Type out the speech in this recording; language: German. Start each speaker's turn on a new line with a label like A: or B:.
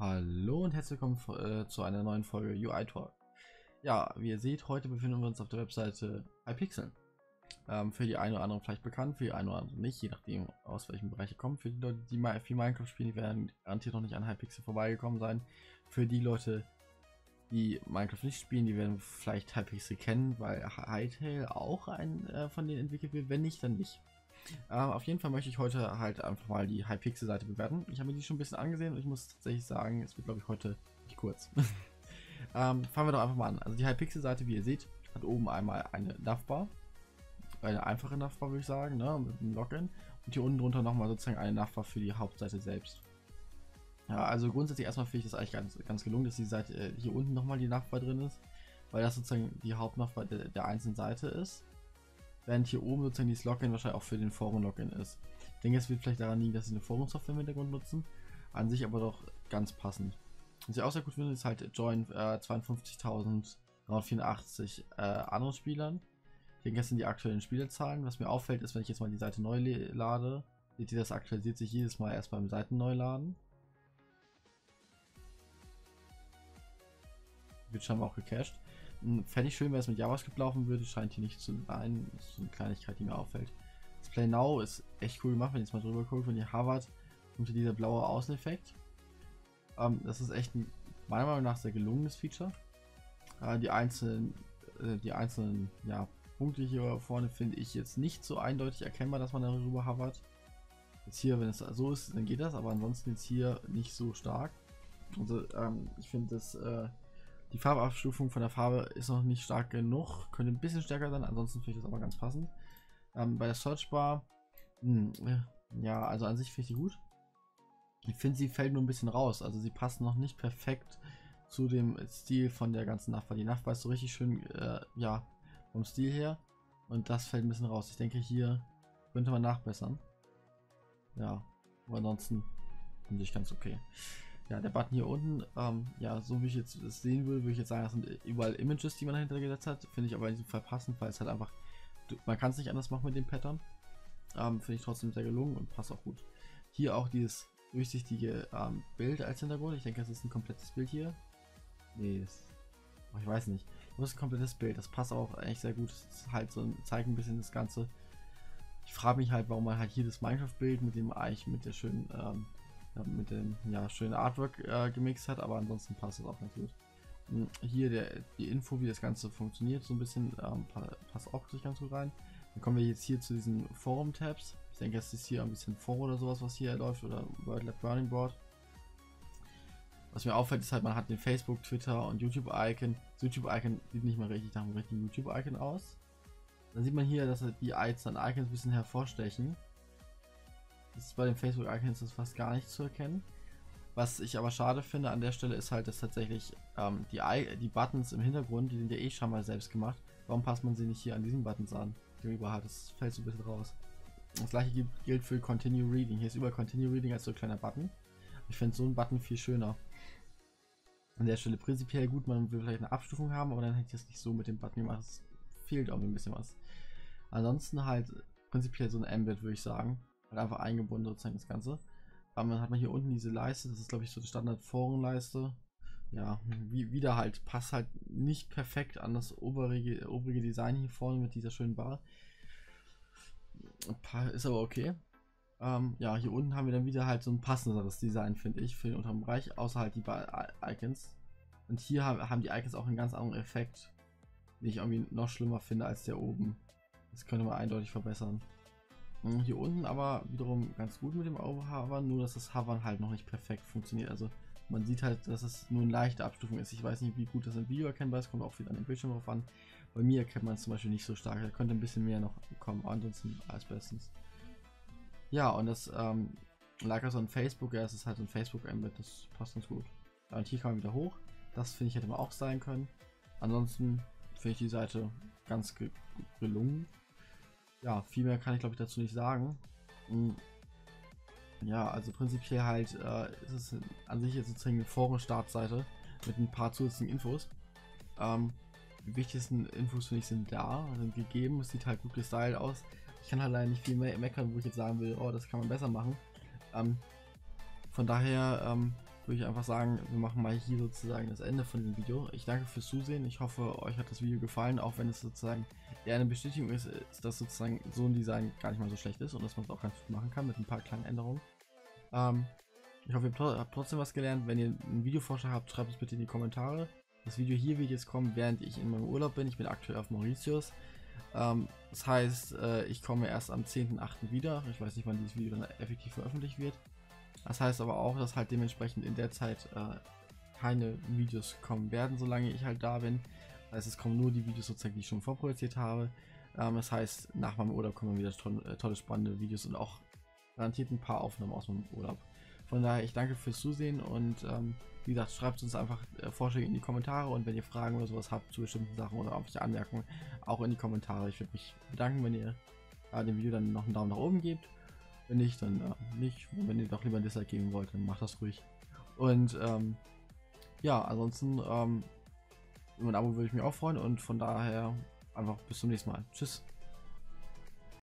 A: Hallo und herzlich willkommen äh, zu einer neuen Folge UI Talk. Ja, wie ihr seht, heute befinden wir uns auf der Webseite iPixel. Ähm, für die einen oder anderen vielleicht bekannt, für die einen oder anderen nicht, je nachdem aus welchem Bereich ihr kommt. Für die Leute, die viel Minecraft spielen, die werden garantiert noch nicht an Hypixel vorbeigekommen sein. Für die Leute, die Minecraft nicht spielen, die werden vielleicht Hypixel kennen, weil Hytale auch ein äh, von denen entwickelt wird. Wenn nicht, dann nicht. Ähm, auf jeden Fall möchte ich heute halt einfach mal die Hypixel-Seite bewerten. Ich habe mir die schon ein bisschen angesehen und ich muss tatsächlich sagen, es wird glaube ich heute nicht kurz. ähm, fangen wir doch einfach mal an. Also die Hypixel-Seite, wie ihr seht, hat oben einmal eine Navbar. Eine einfache Navbar würde ich sagen, ne, mit einem Login. Und hier unten drunter nochmal sozusagen eine Navbar für die Hauptseite selbst. Ja, also grundsätzlich erstmal finde ich das eigentlich ganz, ganz gelungen, dass die Seite äh, hier unten nochmal die Navbar drin ist. Weil das sozusagen die Hauptnavbar der, der einzelnen Seite ist während hier oben sozusagen dieses Login wahrscheinlich auch für den Forum-Login ist. Ich denke, es wird vielleicht daran liegen, dass sie eine Forum-Software im Hintergrund nutzen, an sich aber doch ganz passend. Was ich auch sehr gut finde, ist halt Join äh, 52.384 äh, anderen Spielern. Ich denke, das sind die aktuellen Spielerzahlen. Was mir auffällt, ist, wenn ich jetzt mal die Seite neu lade, seht ihr, das aktualisiert sich jedes Mal erst beim Seitenneuladen. Wird scheinbar auch gecached. Fände ich schön, wenn es mit JavaScript laufen würde. Scheint hier nicht zu sein. Das ist so eine Kleinigkeit, die mir auffällt. Das Play Now ist echt cool gemacht, wenn ihr jetzt mal drüber guckt. Wenn ihr Harvard hier dieser blaue Außeneffekt. Ähm, das ist echt ein, meiner Meinung nach sehr gelungenes Feature. Äh, die einzelnen, äh, die einzelnen ja, Punkte hier vorne finde ich jetzt nicht so eindeutig erkennbar, dass man darüber hovert. Jetzt hier, wenn es so ist, dann geht das, aber ansonsten jetzt hier nicht so stark. Also ähm, ich finde das äh, die Farbabstufung von der Farbe ist noch nicht stark genug, könnte ein bisschen stärker sein, ansonsten finde ich das aber ganz passend. Ähm, bei der Searchbar, hm, ja, also an sich finde ich die gut. Ich finde, sie fällt nur ein bisschen raus, also sie passt noch nicht perfekt zu dem Stil von der ganzen Nachbar. Die Nachbar ist so richtig schön, äh, ja, vom Stil her und das fällt ein bisschen raus. Ich denke, hier könnte man nachbessern. Ja, aber ansonsten finde ich ganz okay. Ja, der Button hier unten, ähm, ja, so wie ich jetzt das sehen will, würde ich jetzt sagen, das sind überall Images, die man dahinter gesetzt hat. Finde ich aber in diesem Fall passend, weil es halt einfach, man kann es nicht anders machen mit dem Pattern. Ähm, Finde ich trotzdem sehr gelungen und passt auch gut. Hier auch dieses durchsichtige ähm, Bild als Hintergrund. Ich denke, das ist ein komplettes Bild hier. Nee, das, oh, ich weiß nicht. Das ist ein komplettes Bild. Das passt auch eigentlich sehr gut. Das halt so zeigt ein bisschen das Ganze. Ich frage mich halt, warum man halt hier das Minecraft-Bild mit dem Eich mit der schönen ähm, mit dem ja, schönen Artwork äh, gemixt hat, aber ansonsten passt es auch ganz gut. Hm, hier der, die Info, wie das Ganze funktioniert, so ein bisschen ähm, passt auch ganz gut rein. Dann kommen wir jetzt hier zu diesen Forum-Tabs. Ich denke, es ist hier ein bisschen Forum oder sowas, was hier läuft, oder World Lab Burning Board. Was mir auffällt, ist halt, man hat den Facebook, Twitter und YouTube-Icon. Das YouTube-Icon sieht nicht mehr richtig nach einem richtigen YouTube-Icon aus. Dann sieht man hier, dass die einzelnen Icons ein bisschen hervorstechen. Ist bei den Facebook-Icons ist fast gar nicht zu erkennen. Was ich aber schade finde an der Stelle ist halt, dass tatsächlich ähm, die, die Buttons im Hintergrund, die sind ja eh schon mal selbst gemacht. Warum passt man sie nicht hier an diesen Buttons an, überall hat? Das fällt so ein bisschen raus. Das gleiche gilt für Continue Reading. Hier ist über Continue Reading als so ein kleiner Button. Ich finde so einen Button viel schöner. An der Stelle prinzipiell gut, man will vielleicht eine Abstufung haben, aber dann hätte ich das nicht so mit dem Button gemacht. Es fehlt auch ein bisschen was. Ansonsten halt prinzipiell so ein Embed, würde ich sagen. Halt einfach eingebunden sozusagen das Ganze. Dann hat man hier unten diese Leiste, das ist glaube ich so die Standard-Forenleiste. Ja, wie, wieder halt, passt halt nicht perfekt an das oberige, obrige Design hier vorne mit dieser schönen Bar. Ist aber okay. Ähm, ja, hier unten haben wir dann wieder halt so ein passenderes Design, finde ich, für den unteren Bereich, außer halt die Icons. Und hier haben die Icons auch einen ganz anderen Effekt, den ich irgendwie noch schlimmer finde als der oben. Das könnte man eindeutig verbessern. Hm, hier unten aber wiederum ganz gut mit dem Overhovern, nur dass das Hovern halt noch nicht perfekt funktioniert. Also man sieht halt, dass es nur eine leichte Abstufung ist. Ich weiß nicht, wie gut das im Video erkennbar ist, kommt auch wieder an den Bildschirm drauf an. Bei mir erkennt man es zum Beispiel nicht so stark, da könnte ein bisschen mehr noch kommen, ansonsten alles bestens. Ja, und das ähm, lag also an Facebook, ja, es ist halt ein Facebook-Embed, das passt ganz gut. Und hier kann man wieder hoch, das finde ich hätte man auch sein können. Ansonsten finde ich die Seite ganz ge gelungen ja, viel mehr kann ich glaube ich dazu nicht sagen. Hm. Ja, also prinzipiell halt äh, ist es an sich jetzt sozusagen eine Foren-Startseite mit ein paar zusätzlichen Infos. Ähm, die wichtigsten Infos finde ich sind da, sind gegeben. Es sieht halt gut gestylt aus. Ich kann halt leider nicht viel mehr meckern, wo ich jetzt sagen will, oh, das kann man besser machen. Ähm, von daher, ähm, würde ich einfach sagen, wir machen mal hier sozusagen das Ende von dem Video. Ich danke fürs Zusehen. Ich hoffe, euch hat das Video gefallen, auch wenn es sozusagen eher eine Bestätigung ist, dass sozusagen so ein Design gar nicht mal so schlecht ist und dass man es auch ganz gut machen kann mit ein paar kleinen Änderungen. Ähm, ich hoffe, ihr habt trotzdem was gelernt. Wenn ihr einen Videovorschlag habt, schreibt es bitte in die Kommentare. Das Video hier wird jetzt kommen, während ich in meinem Urlaub bin. Ich bin aktuell auf Mauritius. Ähm, das heißt, äh, ich komme erst am 10.8. wieder. Ich weiß nicht, wann dieses Video dann effektiv veröffentlicht wird. Das heißt aber auch, dass halt dementsprechend in der Zeit äh, keine Videos kommen werden, solange ich halt da bin. Heißt, es kommen nur die Videos sozusagen, die ich schon vorproduziert habe. Ähm, das heißt, nach meinem Urlaub kommen wieder tolle, äh, tolle, spannende Videos und auch garantiert ein paar Aufnahmen aus meinem Urlaub. Von daher, ich danke fürs Zusehen und ähm, wie gesagt, schreibt uns einfach äh, Vorschläge in die Kommentare und wenn ihr Fragen oder sowas habt zu bestimmten Sachen oder irgendwelche Anmerkungen, auch in die Kommentare. Ich würde mich bedanken, wenn ihr äh, dem Video dann noch einen Daumen nach oben gebt. Wenn nicht, dann äh, nicht. Und wenn ihr doch lieber ein Dislike geben wollt, dann macht das ruhig. Und ähm, ja, ansonsten ähm, über ein Abo würde ich mich auch freuen und von daher einfach bis zum nächsten Mal. Tschüss.